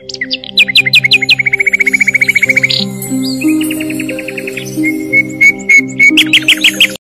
Música